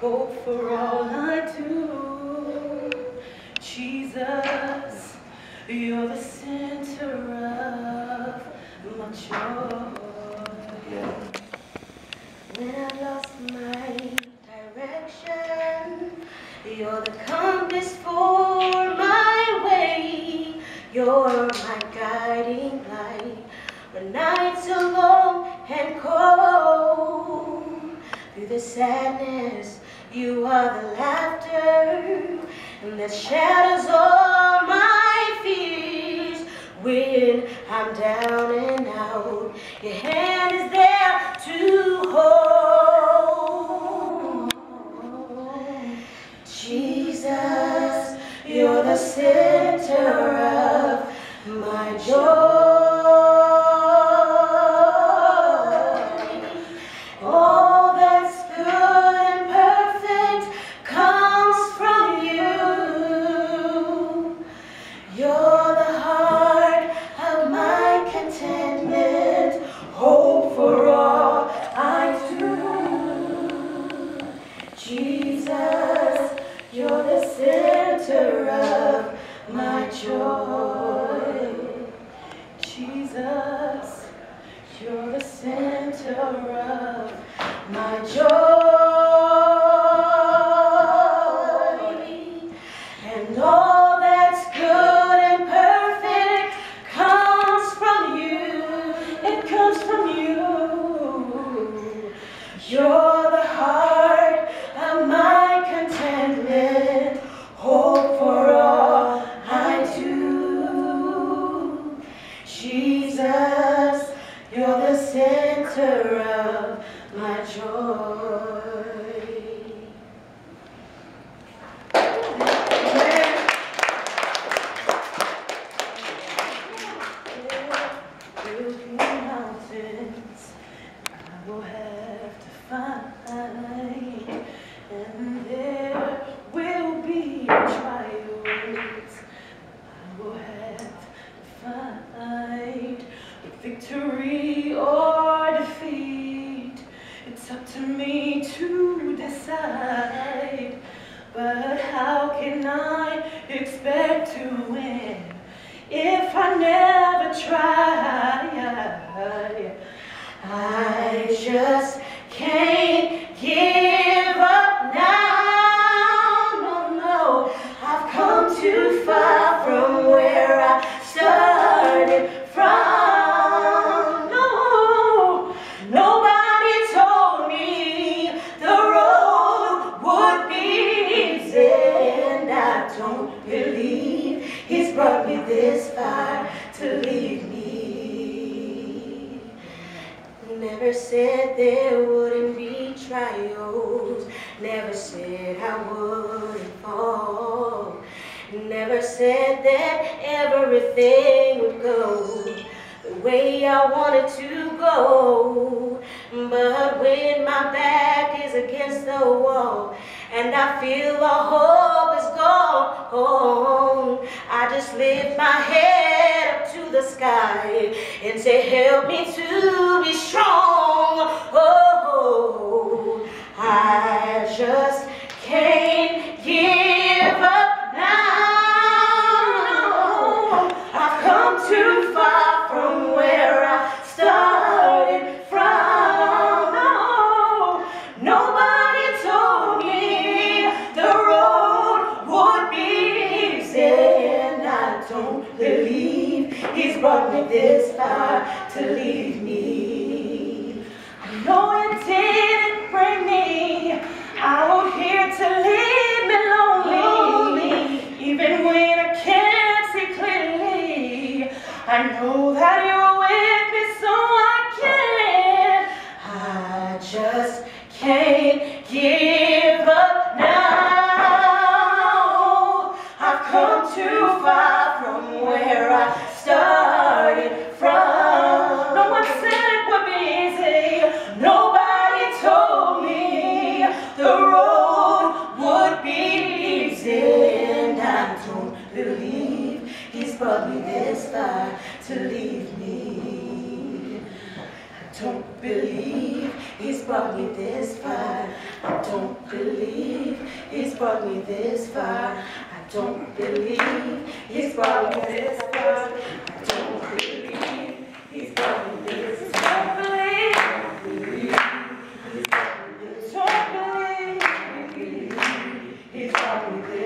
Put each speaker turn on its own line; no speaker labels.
hope for all I do. Jesus, you're the center of my joy. When I lost my direction, you're the compass for my way. You're my guiding light when nights are long and cold. Through the sadness, you are the laughter and that shadows all my fears. When I'm down and out, your Jesus, you're the center of my joy. Of my joy. But how can I expect to win if I never try? I just this far to leave me. Never said there wouldn't be trials. Never said I wouldn't fall. Never said that everything would go the way I wanted to go. But when my back is against the wall and I feel all hope is gone, I just lift my head up to the sky and say, Help me to be strong. Oh, I just I know that you're believe he's brought me this far. I don't believe he's brought me this far. I don't believe he's brought me this far. I don't believe he's brought me this far. He's brought me